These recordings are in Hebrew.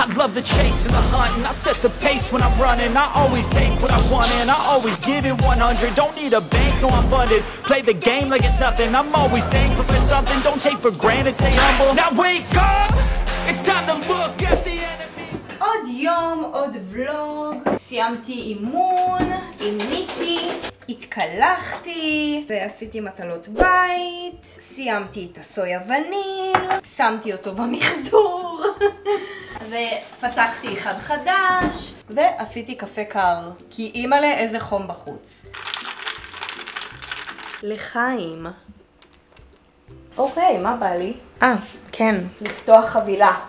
I love the chase and the hunt, and I set the pace when I'm running. I always take what I want, and I always give it 100. Don't need a bank, no, I'm funded. Play the game like it's nothing. I'm always thankful for something. Don't take for granted, stay humble. Now wake up! It's time to look at the enemy. עוד יום, עוד ולוג. סיימתי אימון עם ניקי, התקלחתי ועשיתי מטלות בית, סיימתי את הסויה וניל, שמתי אותו במחזור ופתחתי אחד חדש ועשיתי קפה קר, כי אימא'לה איזה חום בחוץ. לחיים. אוקיי, מה בא לי? אה, כן, לפתוח חבילה.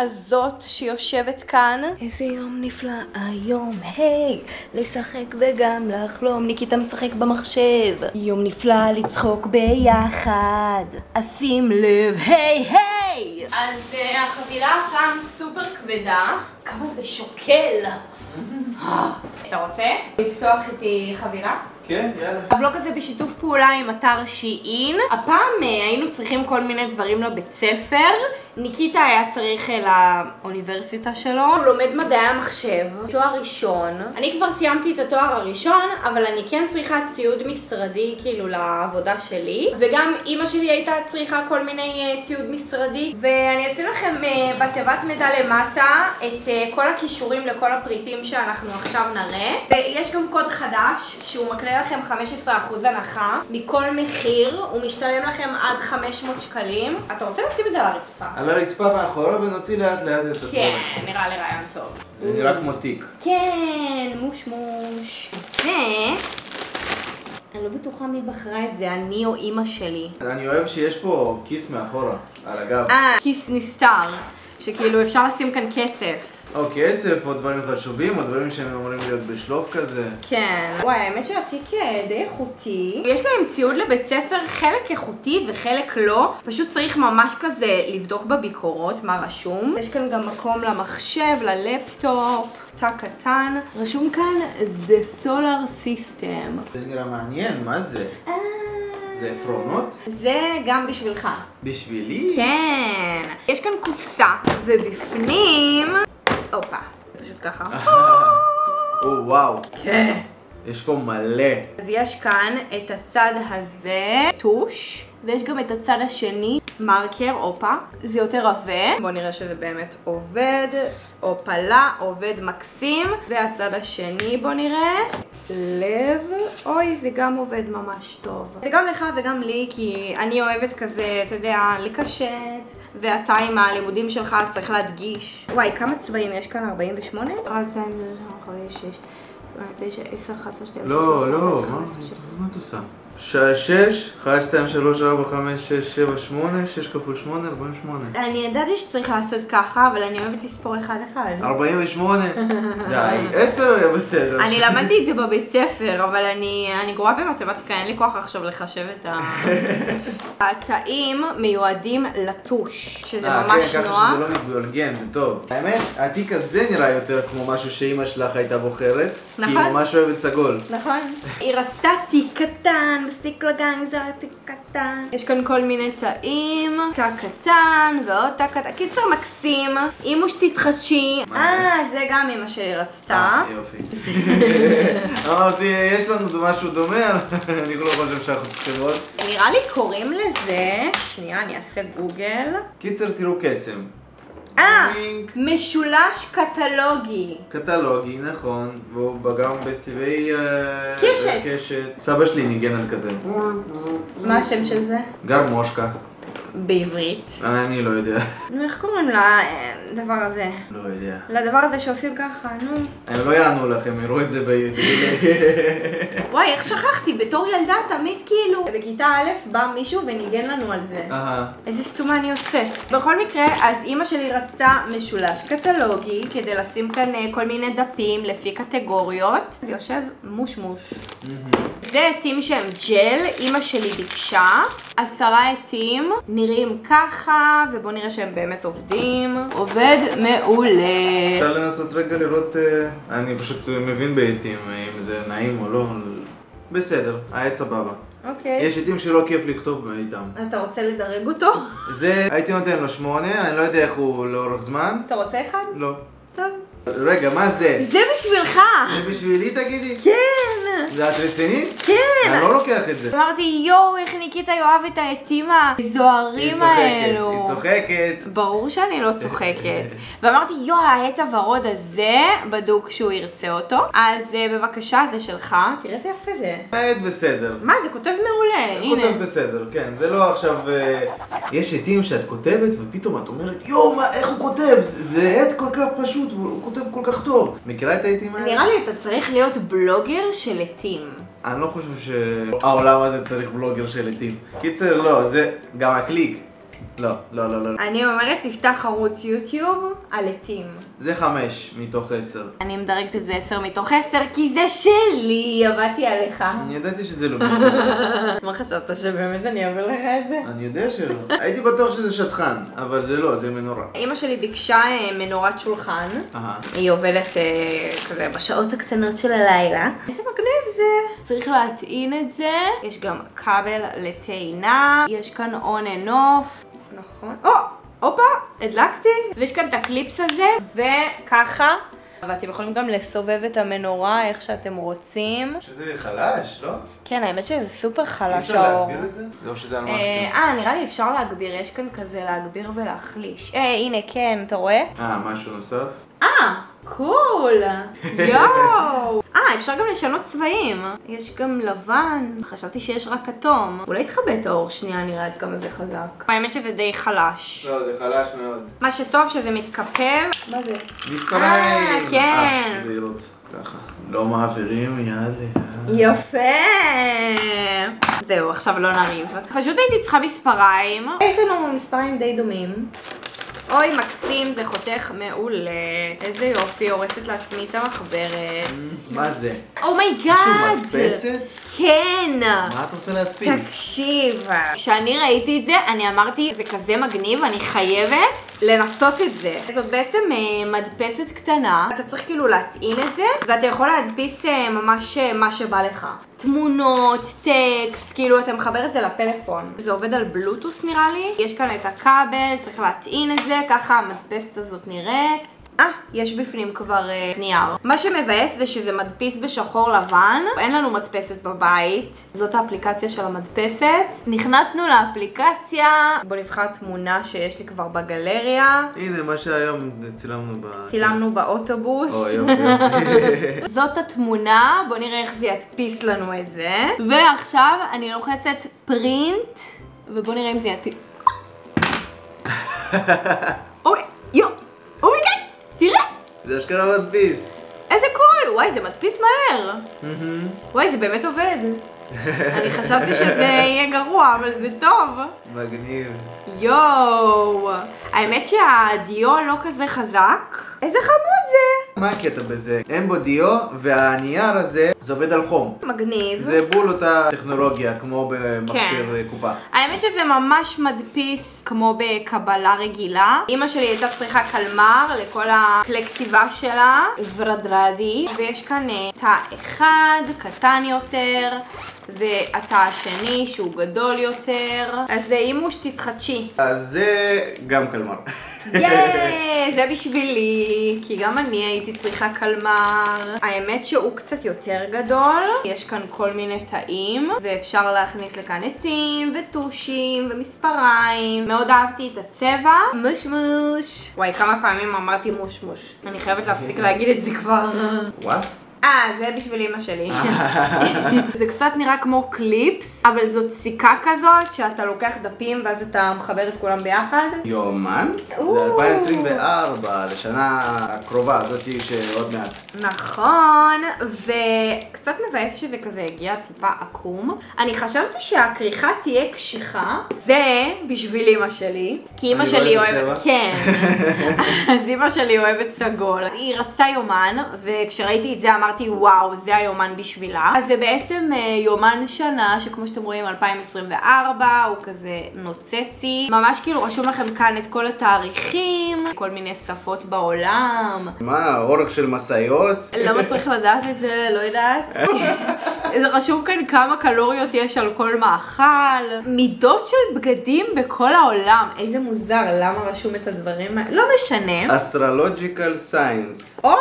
הזאת שיושבת כאן. איזה יום נפלא היום, היי, לשחק וגם לחלום. ניקיטה משחק במחשב. יום נפלא לצחוק ביחד. אז שים לב, היי היי! אז uh, החבילה הפעם סופר כבדה. כמה זה שוקל! אתה רוצה לפתוח איתי חבילה? כן, יאללה. הבלוג הזה בשיתוף פעולה עם אתר שיעין. הפעם אה, היינו צריכים כל מיני דברים לבית ספר. ניקיטה היה צריך אה, לאוניברסיטה שלו. הוא לומד מדעי המחשב, תואר ראשון. אני כבר סיימתי את התואר הראשון, אבל אני כן צריכה ציוד משרדי כאילו לעבודה שלי. וגם אימא שלי הייתה צריכה כל מיני אה, ציוד משרדי. ואני אשים לכם בתיבת מידע למטה את כל הכישורים לכל הפריטים שאנחנו עכשיו נראה. ויש גם קוד חדש שהוא מקנה לכם 15% הנחה מכל מחיר, הוא משתלם לכם עד 500 שקלים. אתה רוצה לשים את זה על הרצפה? על הרצפה מאחורה ונוציא לאט לאט את הדברים. כן, נראה לי רעיון טוב. זה נראה כמו תיק. כן, מוש מוש. זה... אני לא בטוחה מי בחרה את זה, אני או אימא שלי. אני אוהב שיש פה כיס מאחורה, על הגב. אה, כיס נסתר, שכאילו אפשר לשים כאן כסף. או כסף, או דברים חשובים, או דברים שהם אמורים להיות בשלוף כזה. כן. וואי, האמת שהתיק אה, די איכותי. יש להם ציוד לבית ספר, חלק איכותי וחלק לא. פשוט צריך ממש כזה לבדוק בביקורות מה רשום. יש כאן גם מקום למחשב, ללפטופ. תא קטן, רשום כאן The Solar System. זה נראה מעניין, מה זה? זה עפרונות? זה גם בשבילך. בשבילי? כן. יש כאן קופסה, ובפנים... הופה. פשוט ככה. או וואו. כן. יש פה מלא. אז יש כאן את הצד הזה, טוש, ויש גם את הצד השני, מרקר, הופה. זה יותר עבה. בואו נראה שזה באמת עובד. הופלה, עובד מקסים. והצד השני, בואו נראה. לב. אוי, זה גם עובד ממש טוב. זה גם לך וגם לי, כי אני אוהבת כזה, אתה יודע, לקשט. ואתה עם הלימודים שלך צריך להדגיש. וואי, כמה צבעים יש כאן? 48? 1, 2, 3, 4, 5, 6, 9, 10, 11, 12, לא, לא, מה את עושה? שש, 1, 2, 3, 4, 5, 6, 7, 8, 6 כפול 8, 48. אני ידעתי שצריך לעשות ככה, אבל אני אוהבת לספור אחד אחד. 48? די, 10 היה בסדר. אני למדתי את זה בבית ספר, אבל אני גרועה במתמטיקה, אין לי כוח עכשיו לחשב את ה... התאים מיועדים לטוש, שזה ממש אה, כן, נוח. ככה שזה לא מתגולגן, זה טוב. האמת, התיק הזה נראה יותר כמו משהו שאימא שלך הייתה בוחרת. כי היא נכון. ממש אוהבת סגול. נכון. היא רצתה תיק קטן, מספיק לגן, זה היה תיק קטן. יש כאן כל מיני תאים, תא קטן ועוד תא קטן. קיצר מקסים. אימו שתתחדשי. אה, זה גם אמא שלי רצתה. אה, יופי. אמרתי, יש לנו משהו דומה, אני לא חושב שאנחנו צריכים עוד. נראה לי קוראים לזה, שנייה, אני אעשה גוגל. קיצר, תראו קסם. אה. משולש קטלוגי. קטלוגי, נכון, והוא גם בצבעי אה. קשת. סבא שלי ניגן על כזה. מה השם של זה? גרמושקה. בעברית. אני לא יודע. נו, איך קוראים לדבר הזה? לא יודע. לדבר הזה שעושים ככה, נו. הם לא יענו לך, הם יראו את זה בדילי. וואי, איך שכחתי, בתור ילדה תמיד כאילו, בכיתה א' בא מישהו וניגן לנו על זה. אהה. איזה סתומה אני יוצאת. בכל מקרה, אז אימא שלי רצתה משולש קטלוגי כדי לשים כאן אה, כל מיני דפים לפי קטגוריות. זה יושב מוש-מוש. זה עטים שהם ג'ל, אימא שלי ביקשה. עשרה עטים, נראים ככה, ובואו נראה שהם באמת עובדים. עובד מעולה. אפשר לנסות רגע לראות, אה, אני פשוט מבין בעיתים אם זה נעים או לא. בסדר, העץ סבבה. אוקיי. יש עטים שלא כיף לכתוב איתם. אתה רוצה לדרג אותו? זה, הייתי נותן לו שמונה, אני לא יודע איך הוא לאורך זמן. אתה רוצה אחד? לא. טוב. רגע, מה זה? זה בשבילך! זה בשבילי תגידי? כן! זה את רצינית? כן! אני לא לוקח את זה. אמרתי, יואו, איך ניקיטה יאהב את העטים הזוהרים האלו. היא צוחקת. ברור שאני לא צוחקת. ואמרתי, יואו, העט הוורוד הזה, בדוק שהוא ירצה אותו. אז אה, בבקשה, זה שלך. תראה איזה יפה זה. העט בסדר. מה, זה כותב מעולה, כותב הנה. בסדר, כן, זה לא עכשיו... אה, יש עטים שאת כותבת ופתאום את אומרת, יואו, מה, איך הוא כותב? זה זה עט כל כך פשוט, והוא כותב כל כך טוב. מכירה את העטים האלה? נראה לי אתה צריך להיות בלוגר של עטים. אני לא חושב שהעולם הזה צריך בלוגר של עטים. קיצר, לא, זה גם הקליק. לא, לא, לא, לא. אני אומרת, תפתח ערוץ יוטיוב על עטים. זה חמש מתוך עשר. אני מדרגת את זה 10 מתוך 10, כי זה שלי, עבדתי עליך. אני ידעתי שזה לא בשביל. מה חשבת, שבאמת אני אעביר לך את זה? אני יודע שלא. הייתי בטוח שזה שטחן, אבל זה לא, זה מנורה. אימא שלי ביקשה אה, מנורת שולחן. היא עובדת אה, כזה בשעות הקטנות של הלילה. איזה מגניב זה. צריך להטעין את זה. יש גם כבל לטעינה. יש כאן on and off. נכון. או! הופה! הדלקתי. ויש כאן את הקליפס הזה, וככה. ואתם יכולים גם לסובב את המנורה איך שאתם רוצים. שזה חלש, לא? כן, האמת שזה סופר אי חלש אפשר האור. להגביר את זה? או שזה על מקסימום? אה, נראה לי אפשר להגביר, יש כאן כזה להגביר ולהחליש. אה, הנה, כן, אתה רואה? אה, משהו נוסף? אה, קול! יואו! אה, אפשר גם לשנות צבעים. יש גם לבן. חשבתי שיש רק כתום. אולי תכבה את האור שנייה, נראה עד כמה זה חזק. האמת שזה די חלש. לא, זה חלש מאוד. מה שטוב שזה מתקפל. מה זה? מספריים! אה, כן. אה, זהירות. ככה. לא מעבירים מיד ליד. יפה! זהו, עכשיו לא נריב. פשוט הייתי צריכה מספריים. יש לנו מספריים די דומים. אוי, מקסים, זה חותך מעולה. איזה יופי, הורסת לעצמי את המחברת. מה זה? oh my god! משהו מדפסת? כן! מה את רוצה להדפיס? תקשיב, כשאני ראיתי את זה, אני אמרתי, זה כזה מגניב, אני חייבת לנסות את זה. זאת בעצם אה, מדפסת קטנה, אתה צריך כאילו להטעין את זה, ואתה יכול להדפיס אה, ממש אה, מה שבא לך. תמונות, טקסט, כאילו אתה מחבר את זה לפלאפון. זה עובד על בלוטות' נראה לי. יש כאן את הכבל, צריך להטעין את זה, ככה המדפסת הזאת נראית. אה, יש בפנים כבר אה, נייר. מה שמבאס זה שזה מדפיס בשחור לבן, אין לנו מדפסת בבית, זאת האפליקציה של המדפסת. נכנסנו לאפליקציה, בוא נבחר תמונה שיש לי כבר בגלריה. הנה, מה שהיום צילמנו ב... צילמנו באוטובוס. או, יופי, יופי. זאת התמונה, בוא נראה איך זה ידפיס לנו את זה. ועכשיו אני לוחצת פרינט, ובוא נראה אם זה ידפיס. אוי, יו, oh my god, תראה, זה אשכרה מדפיס. איזה קול, וואי, זה מדפיס מהר. וואי, זה באמת עובד. אני חשבתי שזה יהיה גרוע, אבל זה טוב. מגניב. יואו, האמת שהדיו לא כזה חזק. איזה חמוד זה. מה הקטע בזה? אין בו דיו, והנייר הזה, זה עובד על חום. מגניב. זה בול אותה טכנולוגיה, כמו במכשיר כן. אה, קופה. האמת שזה ממש מדפיס כמו בקבלה רגילה. אימא שלי הייתה צריכה קלמר לכל הכלי כתיבה שלה, ורדרדי, ויש כאן אה, תא אחד, קטן יותר, והתא השני שהוא גדול יותר. אז אה, אימוש תתחדשי. אז זה גם קלמר. ייי, זה בשבילי, כי גם אני הייתי צריכה קלמר. האמת שהוא קצת יותר גדול, יש כאן כל מיני תאים, ואפשר להכניס לכאן עטים, וטושים, ומספריים. מאוד אהבתי את הצבע. מושמוש. וואי, כמה פעמים אמרתי מושמוש. אני חייבת להפסיק להגיד את זה כבר. וואט? אה, זה בשביל אמא שלי. זה קצת נראה כמו קליפס, אבל זאת סיכה כזאת, שאתה לוקח דפים ואז אתה מחבר את כולם ביחד. יומן? או. זה 2024, לשנה הקרובה, זאתי שעוד מעט. נכון, וקצת מבאס שזה כזה הגיע טיפה עקום. אני חשבתי שהכריכה תהיה קשיחה, זה בשביל אמא שלי, כי אני שלי אוהבת. כן, אז אמא שלי אוהבת סגול. היא רצתה יומן, וכשראיתי את זה אמרתי וואו, זה היומן בשבילה. אז זה בעצם אה, יומן שנה, שכמו שאתם רואים 2024, הוא כזה נוצצי. ממש כאילו רשום לכם כאן את כל התאריכים, כל מיני שפות בעולם. מה, אורך של משאיות? למה צריך לדעת את זה? לא יודעת. זה רשום כאן כמה קלוריות יש על כל מאכל. מידות של בגדים בכל העולם. איזה מוזר, למה רשום את הדברים האלה? לא משנה. astrological signs. או,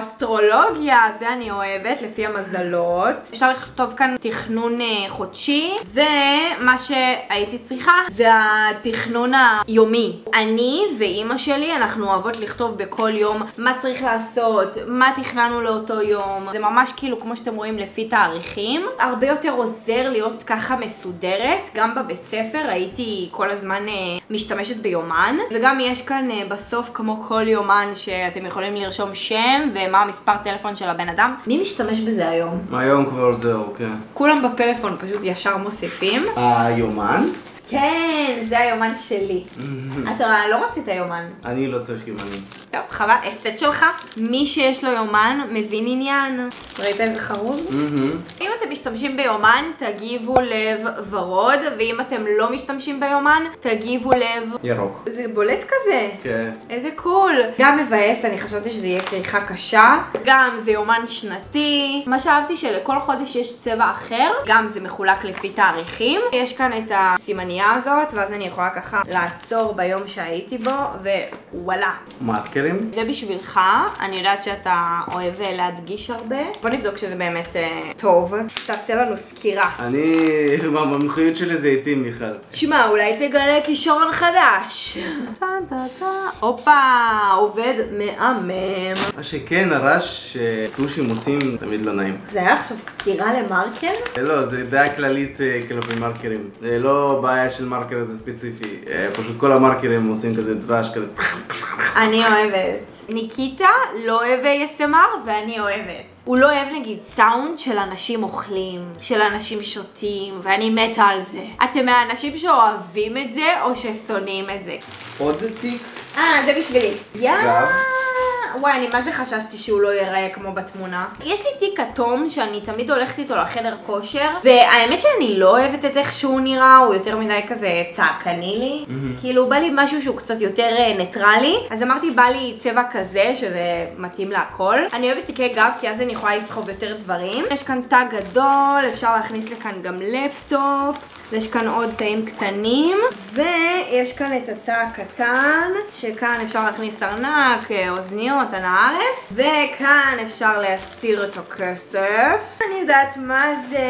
אסטרולוגיה, זה אני אוהבת, לפי המזלות. אפשר לכתוב כאן תכנון אה, חודשי, ומה שהייתי צריכה זה התכנון היומי. אני ואימא שלי, אנחנו אוהבות לכתוב בכל יום מה צריך לעשות, מה תכננו לאותו יום. זה ממש כאילו, כמו שאתם רואים, לפי תאריכים. הרבה יותר עוזר להיות ככה מסודרת. גם בבית ספר הייתי כל הזמן אה, משתמשת ביומן, וגם יש כאן אה, בסוף, כמו כל יומן, שאתם יכולים לרשום שם ומה המספר טלפון של הבן אדם. מי משתמש בזה היום? היום כבר זהו, כן. כולם בפלאפון פשוט ישר מוסיפים. היומן? כן, זה היומן שלי. אתה לא רצית יומן. אני לא צריך יומנים. טוב, חווה, הסט שלך. מי שיש לו יומן מבין עניין. ראית איזה חרוז? אם אתם משתמשים ביומן, תגיבו לב ורוד, ואם אתם לא משתמשים ביומן, תגיבו לב... ירוק. זה בולט כזה. כן. איזה קול. גם מבאס, אני חשבתי שזה יהיה כריכה קשה. גם זה יומן שנתי. מה שאהבתי שלכל חודש יש צבע אחר. גם זה מחולק לפי תאריכים. יש כאן את הסימנייה הזאת, ואז אני יכולה ככה לעצור ביום שהייתי בו, ווואלה. מרקרים? זה בשבילך, אני יודעת שאתה אוהב אה, להדגיש הרבה. בוא נבדוק שזה באמת אה, טוב. תעשה לנו סקירה. אני, המומחיות שלי זה איתי, מיכל. תשמע, אולי תגלה כישרון חדש. טה טה טה. הופה, עובד מהמם. מה שכן, הרעש שטושים עושים תמיד לא נעים. זה היה עכשיו סקירה למרקר? לא, זה דעה כללית אה, כלפי מרקרים. זה לא בעיה של מרקר הזה ספציפי. אה, פשוט כל המרקרים עושים כזה רעש כזה. אני אוהבת. ניקיטה לא אוהב ASMR ואני אוהבת. הוא לא אוהב נגיד סאונד של אנשים אוכלים, של אנשים שותים, ואני מתה על זה. אתם מהאנשים שאוהבים את זה או ששונאים את זה? עוד תיק? אה, זה בשבילי. יאה. וואי, אני מה זה חששתי שהוא לא ייראה כמו בתמונה. יש לי תיק כתום שאני תמיד הולכת איתו לחדר כושר, והאמת שאני לא אוהבת את איך שהוא נראה, הוא יותר מדי כזה צעקני לי. כאילו, בא לי משהו שהוא קצת יותר אה, ניטרלי, אז אמרתי, בא לי צבע כזה, שזה מתאים להכל. אני אוהבת תיקי גב, כי אז אני יכולה לסחוב יותר דברים. יש כאן תא גדול, אפשר להכניס לכאן גם לפטופ, ויש כאן עוד תאים קטנים, ויש כאן את התא הקטן, שכאן אפשר להכניס ארנק, אה, אוזניות, אנא עארף, וכאן אפשר להסתיר את הכסף. אני יודעת מה זה.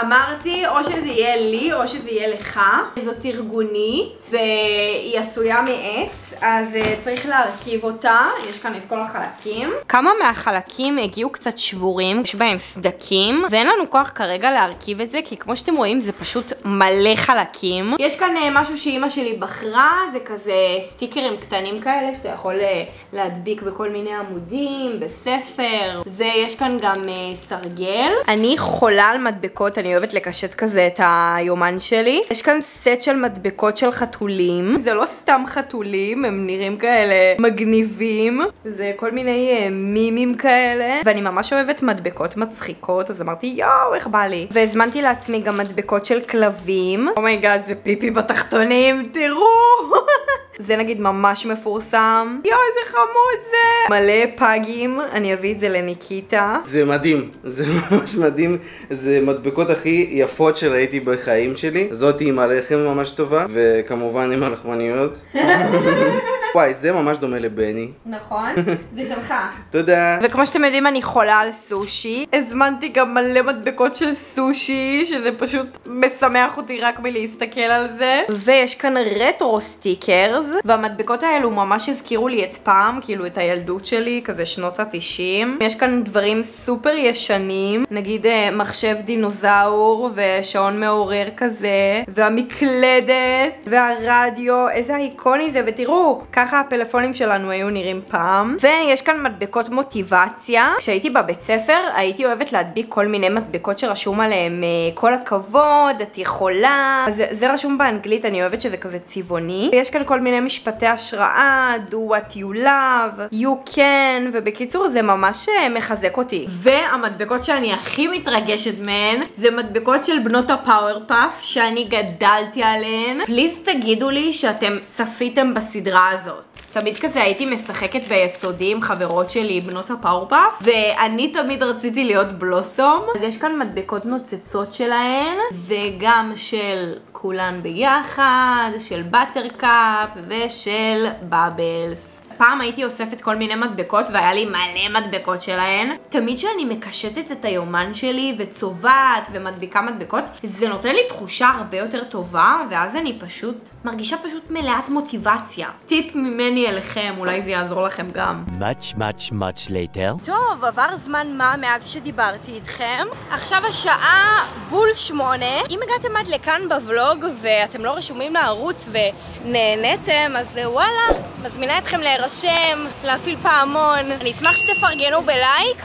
אמרתי, או שזה יהיה לי, או שזה יהיה לך. זאת ארגונית, והיא עשויה מעץ, אז uh, צריך להרכיב אותה. יש כאן את כל החלקים. כמה מהחלקים הגיעו קצת שבורים, יש בהם סדקים, ואין לנו כוח כרגע להרכיב את זה, כי כמו שאתם רואים, זה פשוט מלא חלקים. יש כאן uh, משהו שאימא שלי בחרה, זה כזה סטיקרים קטנים כאלה, שאתה יכול uh, להדביק בכל מיני עמודים, בספר, ויש כאן גם סרגל. אני חולה על מדבקות, אני אוהבת לקשט כזה את היומן שלי. יש כאן סט של מדבקות של חתולים. זה לא סתם חתולים, הם נראים כאלה מגניבים. זה כל מיני אה, מימים כאלה. ואני ממש אוהבת מדבקות מצחיקות, אז אמרתי יואו, איך בא לי. והזמנתי לעצמי גם מדבקות של כלבים. oh my god, זה פיפי בתחתונים, תראו! זה נגיד ממש מפורסם. יואו, איזה חמוד זה! מלא פאגים, אני אביא את זה לניקיטה. זה מדהים, זה ממש מדהים, זה מדבקות הכי יפות שראיתי בחיים שלי. זאתי עם הרמן ממש טובה, וכמובן עם הלחמניות. וואי, זה ממש דומה לבני. נכון? זה שלך. תודה. וכמו שאתם יודעים, אני חולה על סושי. הזמנתי גם מלא מדבקות של סושי, שזה פשוט משמח אותי רק מלהסתכל על זה. ויש כאן retro stickers, והמדבקות האלו ממש הזכירו לי את פעם, כאילו את הילדות שלי, כזה שנות התשעים. יש כאן דברים סופר ישנים, נגיד אה, מחשב דינוזאור ושעון מעורר כזה, והמקלדת, והרדיו, איזה איקוני זה, ותראו, ככה הפלאפונים שלנו היו נראים פעם. ויש כאן מדבקות מוטיבציה. כשהייתי בבית ספר, הייתי אוהבת להדביק כל מיני מדבקות שרשום עליהם אה, כל הכבוד, את יכולה. אז זה, זה רשום באנגלית, אני אוהבת שזה כזה צבעוני. ויש כאן כל מיני משפטי השראה, do what you love, you can, ובקיצור זה ממש אה, מחזק אותי. והמדבקות שאני הכי מתרגשת מהן, זה מדבקות של בנות הפאוור פאף, שאני גדלתי עליהן. פליז תגידו לי שאתם צפיתם בסדרה הזאת. הזאת. תמיד כזה הייתי משחקת ביסודי עם חברות שלי, בנות הפאורפאף, ואני תמיד רציתי להיות בלוסום. אז יש כאן מדבקות נוצצות שלהן, וגם של כולן ביחד, של בטרקאפ ושל בבלס. פעם הייתי אוספת כל מיני מדבקות והיה לי מלא מדבקות שלהן. תמיד כשאני מקשטת את היומן שלי וצובעת ומדביקה מדבקות, זה נותן לי תחושה הרבה יותר טובה, ואז אני פשוט מרגישה פשוט מלאת מוטיבציה. טיפ ממני אליכם, אולי זה יעזור לכם גם. Much, much, much later. טוב, עבר זמן מה מאז שדיברתי איתכם. עכשיו השעה בול שמונה. אם הגעתם עד לכאן בוולוג ואתם לא רשומים לערוץ ונהניתם, אז וואלה, מזמינה אתכם להירשם, להפעיל פעמון. אני אשמח שתפרגנו בלייק.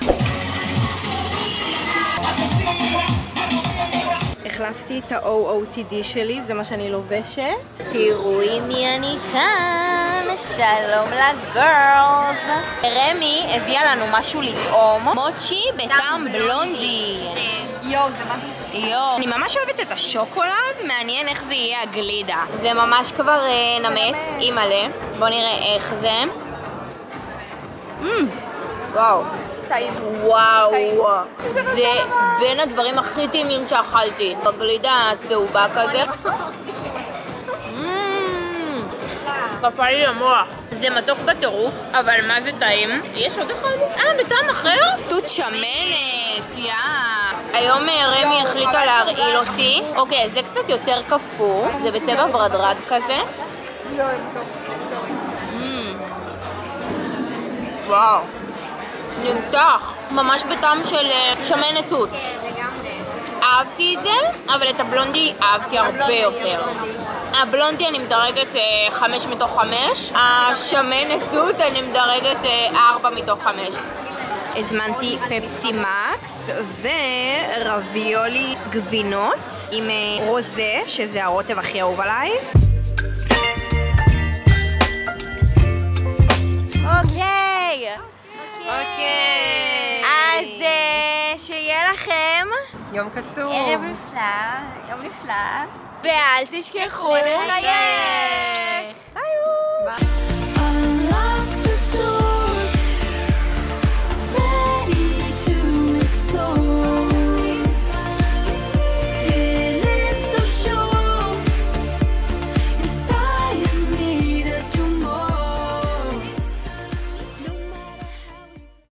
החלפתי את ה-OOTD שלי, זה מה שאני לובשת. תראו עם מי אני כאן, שלום לגרלס. רמי הביאה לנו משהו לטעום, מוצ'י בטעם בלונדי. יואו, זה מה זה מסתכל. יואו, אני ממש אוהבת את השוקולד, מעניין איך זה יהיה הגלידה. זה ממש כבר אה, נמס, אימא'לה. בואו נראה איך זה. וואו. טעים. וואו, זה זה בין הדברים הכי טעימים שאכלתי. בגלידה הצהובה כזה. קפא לי המוח. זה מתוק בטירוף, אבל מה זה טעים? יש עוד אחד? אה, בטעם אחר? תות שמנת, יא. היום אה, רמי החליטה להרעיל אותי. אוקיי, זה קצת יותר קפוא, זה בצבע ורדרד כזה. לא. Mm. וואו. נמתח. ממש בטעם של אה, שמנת תות. אהבתי את זה, אבל את הבלונדי אהבתי הרבה יותר. הבלונדי אני מדרגת אה, חמש מתוך חמש, השמנת תות אני מדרגת ארבע מתוך חמש. הזמנתי פפסי מקס ורביולי גבינות עם אה, רוזה, שזה הרוטב הכי אהוב עליי. אוקיי. אוקיי. אז אה, שיהיה לכם, יום קסום. ערב נפלא, יום נפלא, ואל תשכחו לחייך. ביי.